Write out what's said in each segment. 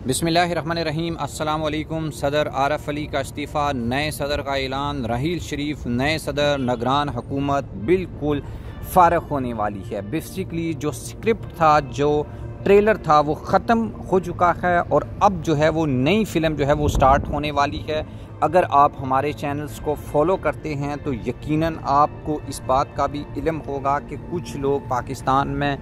बिसमीम अल्लाम सदर आरफ अली का इस्तीफ़ा। नए सदर का ऐलान। रहील शरीफ नए सदर नगरान हुकूमत बिल्कुल फ़ारग होने वाली है। बेसिकली जो स्क्रिप्ट था, जो ट्रेलर था, वो ख़त्म हो चुका है और अब जो है वो नई फ़िल्म जो है वो स्टार्ट होने वाली है। अगर आप हमारे चैनल्स को फॉलो करते हैं तो यकीनन आपको इस बात का भी इलम होगा कि कुछ लोग पाकिस्तान में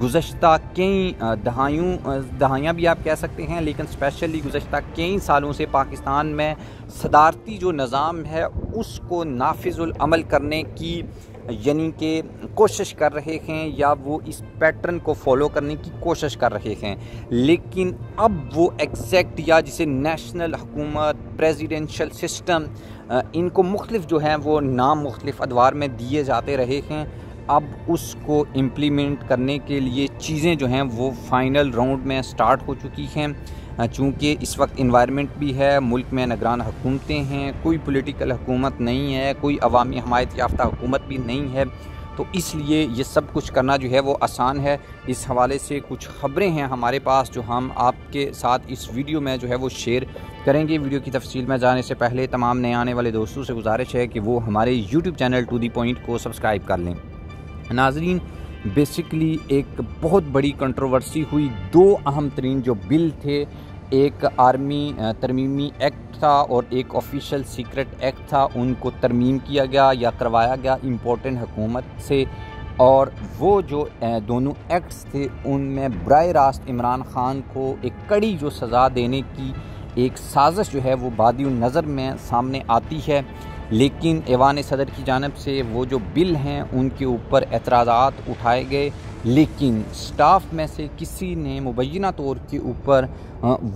गुज्त कई दहाइयों दहाइयाँ भी आप कह सकते हैं, लेकिन स्पेशली गुज्त कई सालों से पाकिस्तान में सदारती जो निज़ाम है, उसको नाफिजुल अमल करने की, यानी कि कोशिश कर रहे हैं या वो इस पैटर्न को फॉलो करने की कोशिश कर रहे हैं। लेकिन अब वो एग्जैक्ट या जिसे नेशनल हुकूमत प्रेसिडेंशियल सिस्टम इनको मुख्तलिफ़ जो हैं, वो नाम मुख्तलिफ़ अदवार में दिए जाते रहे हैं। अब उसको इम्प्लीमेंट करने के लिए चीज़ें जो हैं वो फाइनल राउंड में स्टार्ट हो चुकी हैं। चूँकि इस वक्त इन्वायरमेंट भी है, मुल्क में नगरान हुकूमतें हैं, कोई पॉलिटिकल हुकूमत नहीं है, कोई अवामी हमायत याफ्ता हुकूमत भी नहीं है तो इसलिए ये सब कुछ करना जो है वो आसान है। इस हवाले से कुछ ख़बरें हैं हमारे पास जो हम आपके साथ इस वीडियो में जो है वो शेयर करेंगे। वीडियो की तफसील में जाने से पहले तमाम नए आने वाले दोस्तों से गुजारिश है कि वो हमारे YouTube channel to the point को सब्सक्राइब कर लें। नाजरीन बेसिकली एक बहुत बड़ी कंट्रोवर्सी हुई। दो अहम तरीन जो बिल थे, एक आर्मी तरमीमी एक्ट था और एक ऑफिशियल सीक्रेट एक्ट था, उनको तरमीम किया गया या करवाया गया इम्पोर्टेंट हुकूमत से। और वो जो दोनों एक्ट्स थे, उनमें बर रास्त इमरान ख़ान को एक कड़ी जो सज़ा देने की एक साजिश जो है, वो बादी नज़र में सामने आती है। लेकिन ऐवान सदर की जानब से वो जो बिल हैं, उनके ऊपर एतराज़ात उठाए गए। लेकिन स्टाफ में से किसी ने मुबैना तौर के ऊपर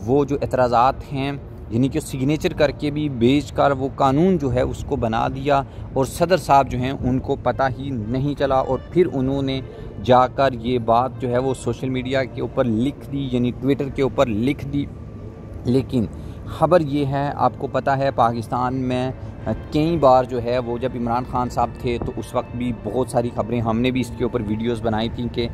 वो जो एतराज़ात हैं, यानी कि सिग्नेचर करके भी बेच कर वो कानून जो है उसको बना दिया और सदर साहब जो हैं, उनको पता ही नहीं चला और फिर उन्होंने जाकर ये बात जो है वो सोशल मीडिया के ऊपर लिख दी, यानी ट्विटर के ऊपर लिख दी। लेकिन ख़बर ये है, आपको पता है, पाकिस्तान में कई बार जो है वो जब इमरान खान साहब थे तो उस वक्त भी बहुत सारी खबरें हमने भी इसके ऊपर वीडियोस बनाई थी कि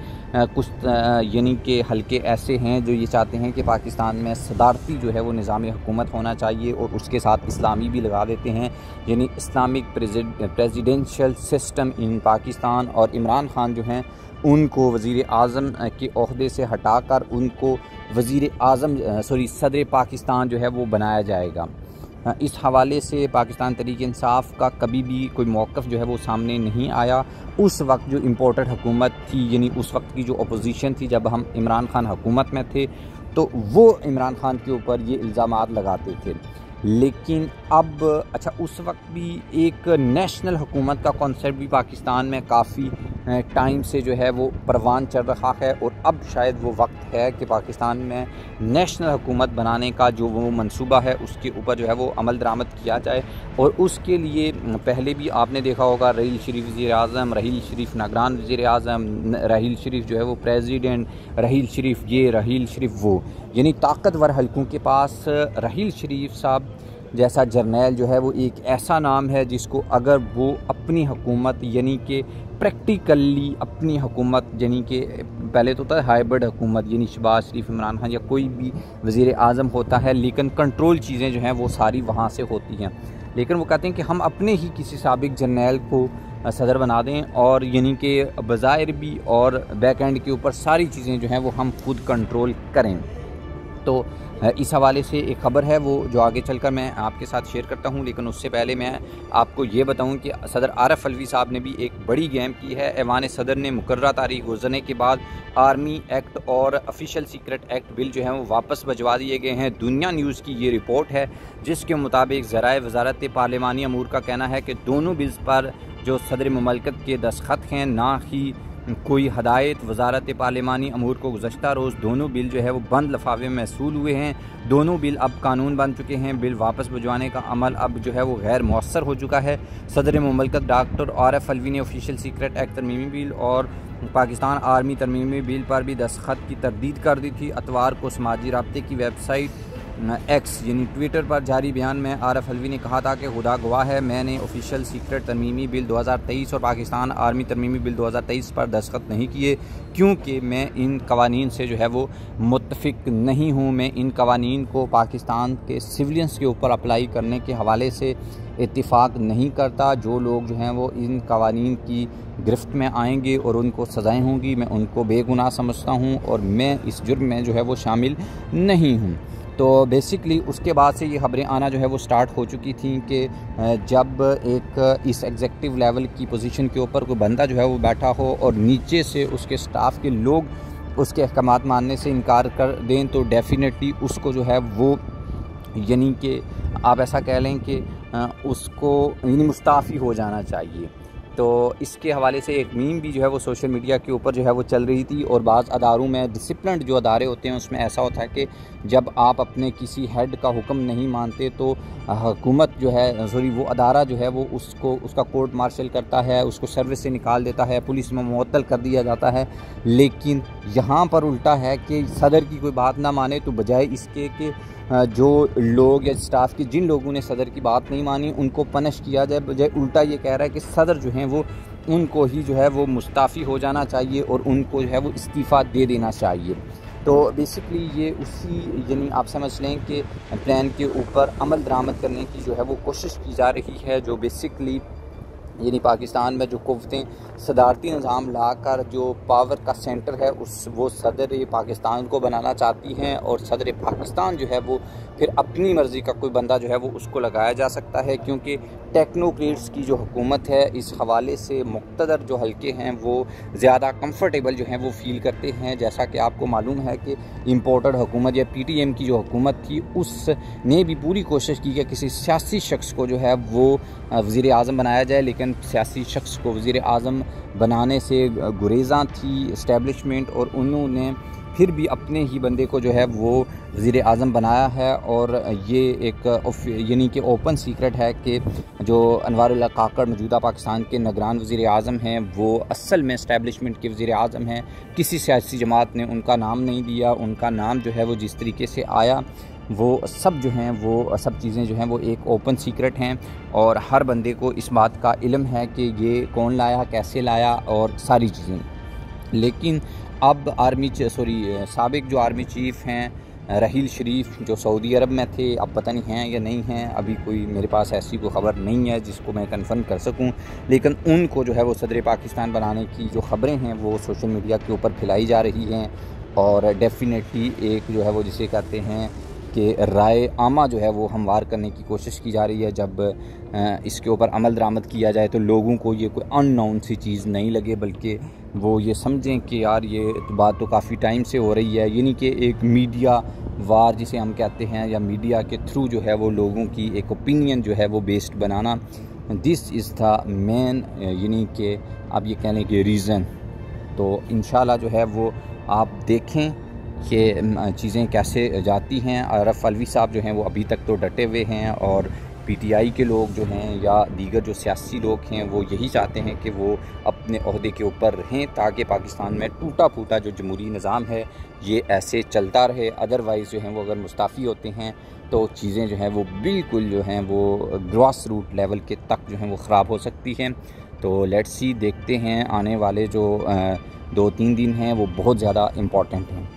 कुछ यानी कि हल्के ऐसे हैं जो ये चाहते हैं कि पाकिस्तान में सदारती जो है वो निज़ाम हुकूमत होना चाहिए और उसके साथ इस्लामी भी लगा देते हैं। यानी Islamic presidential system in Pakistan और इमरान खान जो हैं उनको वज़ी अजम के अहदे से हटा कर उनको वज़ी अजम सॉरी, सदर पाकिस्तान जो है वो बनाया जाएगा। इस हवाले से पाकिस्तान तरीके इंसाफ का कभी भी कोई मौक़ जो है वो सामने नहीं आया। उस वक्त जो इम्पोर्टेड हुकूमत थी, यानी उस वक्त की जो अपोजिशन थी, जब हम इमरान खान हुकूमत में थे तो वो इमरान खान के ऊपर ये इल्ज़ाम लगाते थे। लेकिन अब अच्छा उस वक्त भी एक नेशनल हुकूमत का कॉन्सेप्ट भी पाकिस्तान में काफ़ी टाइम से जो है वो परवान चल रहा है और अब शायद वो वक्त है कि पाकिस्तान में नेशनल हुकूमत बनाने का जो वो मंसूबा है, उसके ऊपर जो है वो अमल दरामद किया जाए। और उसके लिए पहले भी आपने देखा होगा, रहील शरीफ वज़ी अजम रहील शरीफ नगरान वज़ी अजम रहील शरीफ जो है वो प्रेसिडेंट रहील शरीफ ये, रहील शरीफ वो। यानी ताकतवर हलकों के पास रहील शरीफ साहब जैसा जर्नैल जो है वो एक ऐसा नाम है जिसको अगर वो अपनी हुकूमत यानी कि प्रैक्टिकली अपनी हुकूमत, यानी कि पहले तो था हाइब्रिड हुकूमत, यानी शबाज शरीफ, इमरान खान या कोई भी वज़ी अजम होता है, लेकिन कंट्रोल चीज़ें जो हैं वो सारी वहाँ से होती हैं। लेकिन वो कहते हैं कि हम अपने ही किसी सबक जर्नैल को सदर बना दें और यानी कि बाज़ाहिर भी और बैक एंड के ऊपर सारी चीज़ें जो हैं वो हम खुद कंट्रोल करें। तो इस हवाले से एक ख़बर है, वो जो आगे चलकर मैं आपके साथ शेयर करता हूँ, लेकिन उससे पहले मैं आपको ये बताऊँ कि सदर आरफ अलवी साहब ने भी एक बड़ी गेम की है। ऐवान सदर ने मुकर्रा तारीख गुजरने के बाद आर्मी एक्ट और ऑफिशियल सीक्रेट एक्ट बिल जो है, वो वापस भिजवा दिए गए हैं। दुनिया न्यूज़ की ये रिपोर्ट है, जिसके मुताबिक ज़रा वजारत पार्लिमानी अमूर का कहना है कि दोनों बिल्स पर जो सदर ममलकत के दस्खत हैं, ना ही कोई हदायत, वजारत पार्लिमानी अमूर को गुजशत रोज़ दोनों बिल जो है वो बंद लफाफे में महसूल हुए हैं। दोनों बिल अब कानून बन चुके हैं। बिल वापस भिजवाने का अमल अब जो है वो गैर मौसर हो चुका है। सदर ममलकत डॉक्टर आर एफ़ अलवी ने ऑफिशियल सीक्रेट एक्ट तरमीमी बिल और पाकिस्तान आर्मी तरमीमी बिल पर भी दस्खत की तरदीद कर दी थी। अतवार को समाजी रबते की वेबसाइट एक्स यानी ट्विटर पर जारी बयान में आरफ अलवी ने कहा था कि खुदा गवाह है, मैंने ऑफिशियल सीक्रेट तरमीमी बिल 2023 और पाकिस्तान आर्मी तरमीमी बिल 2023 पर दस्तखत नहीं किए, क्योंकि मैं इन कवानीन से जो है वो मुतफिक नहीं हूँ। मैं इन कवानीन को पाकिस्तान के सिविलियंस के ऊपर अप्लाई करने के हवाले से इतफ़ाक़ नहीं करता। जो लोग जो हैं वो इन कवानीन की गिरफ्त में आएँगे और उनको सज़ाएँ होंगी, मैं उनको बेगुनाह समझता हूँ और मैं इस जुर्म में जो है वो शामिल नहीं हूँ। तो बेसिकली उसके बाद से ये खबरें आना जो है वो स्टार्ट हो चुकी थी कि जब एक, इस एग्जेक्टिव लेवल की पोजीशन के ऊपर कोई बंदा जो है वो बैठा हो और नीचे से उसके स्टाफ के लोग उसके अहकाम मानने से इनकार कर दें तो डेफिनेटली उसको जो है वो, यानी कि आप ऐसा कह लें कि उसको यानी मुस्ताफ़ी हो जाना चाहिए। तो इसके हवाले से एक मीम भी जो है वो सोशल मीडिया के ऊपर जो है वो चल रही थी और बाज़ अदारों में डिसिप्लिन जो अदारे होते हैं उसमें ऐसा होता है कि जब आप अपने किसी हेड का हुक्म नहीं मानते तो हुकूमत जो है सॉरी वो अदारा जो है वो उसको, उसका कोर्ट मार्शल करता है, उसको सर्विस से निकाल देता है, पुलिस में मुअत्तल कर दिया जाता है। लेकिन यहाँ पर उल्टा है कि सदर की कोई बात ना माने तो बजाय इसके कि जो लोग या स्टाफ की जिन लोगों ने सदर की बात नहीं मानी उनको पनिश किया जाए, बजाय उल्टा ये कह रहा है कि सदर जो हैं वो उनको ही जो है वो मुस्ताफ़ी हो जाना चाहिए और उनको जो है वो इस्तीफ़ा दे देना चाहिए। तो बेसिकली ये उसी, यानी आप समझ लें कि प्लान के ऊपर अमल दरामद करने की जो है वो कोशिश की जा रही है, जो बेसिकली यानी पाकिस्तान में जो कुतें सदारती निज़ाम ला कर जो पावर का सेंटर है, उस, वो सदर पाकिस्तान को बनाना चाहती हैं और सदर पाकिस्तान जो है वो फिर अपनी मर्ज़ी का कोई बंदा जो है वो उसको लगाया जा सकता है क्योंकि टेक्नोक्रेट्स की जो हुकूमत है, इस हवाले से मुख्तर जो हल्के हैं, वो ज़्यादा कम्फर्टेबल जो हैं वो फील करते हैं। जैसा कि आपको मालूम है कि इम्पोर्टेड हुकूमत या पी टी एम की जो हुकूमत थी, उसने भी पूरी कोशिश की कि किसी सियासी शख्स को जो है वो वज़ी अजम बनाया जाए, लेकिन सियासी शख्स को वज़ी अजम बनाने से गुरेज़ा थी इस्टेबलिशमेंट और उन्होंने फिर भी अपने ही बंदे को जो है वो वज़ी अजम बनाया है और ये एक यानी कि ओपन सीक्रेट है कि जो अनवर काकड़ मौजूदा पाकिस्तान के नगरान वज़ी अजम हैं, वो असल में इस्टेबलिशमेंट के वज़ी अजम हैं। किसी सियासी जमात ने उनका नाम नहीं दिया उनका नाम जो है वो जिस तरीके से आया वो सब जो हैं, वो सब चीज़ें जो हैं, वो एक ओपन सीक्रेट हैं और हर बंदे को इस बात का इलम है कि ये कौन लाया, कैसे लाया और सारी चीज़ें। लेकिन अब आर्मी सॉरी सबक जो आर्मी चीफ़ हैं, रहील शरीफ जो सऊदी अरब में थे, अब पता नहीं हैं या नहीं हैं, अभी कोई मेरे पास ऐसी कोई ख़बर नहीं है जिसको मैं कन्फर्म कर सकूँ। लेकिन उनको जो है वो सदर पाकिस्तान बनाने की जो ख़बरें हैं, वो सोशल मीडिया के ऊपर फैलाई जा रही हैं और डेफिनेटली एक जो है वो जिसे कहते हैं कि राय आमा जो है वो हमवार करने की कोशिश की जा रही है। जब इसके ऊपर अमल दरामद किया जाए तो लोगों को ये कोई अननाउन सी चीज़ नहीं लगे, बल्कि वो ये समझें कि यार ये बात तो काफ़ी टाइम से हो रही है। यानी कि एक मीडिया वार जिसे हम कहते हैं या मीडिया के थ्रू जो है वो लोगों की एक ओपिनियन जो है वो बेस्ड बनाना। दिस इज़ द मेन यानी कि आप ये कह लें कि रीज़न तो इन जो है वो आप देखें। कि चीज़ें कैसे जाती हैं। अरफ अलवी साहब जो हैं वो अभी तक तो डटे हुए हैं और पीटीआई के लोग जो हैं या दीगर जो सियासी लोग हैं वो यही चाहते हैं कि वो अपने अहदे के ऊपर रहें ताकि पाकिस्तान में टूटा फूटा जो जमहूरी निज़ाम है ये ऐसे चलता रहे। अदरवाइज़ जो हैं वो अगर मुस्ताफ़ी होते हैं तो चीज़ें जो हैं वो बिल्कुल जो हैं वो ग्रॉस रूट लेवल के तक जो हैं वो ख़राब हो सकती हैं। तो लेट्स सी देखते हैं आने वाले जो दो तीन दिन हैं वो बहुत ज़्यादा इंपॉर्टेंट हैं।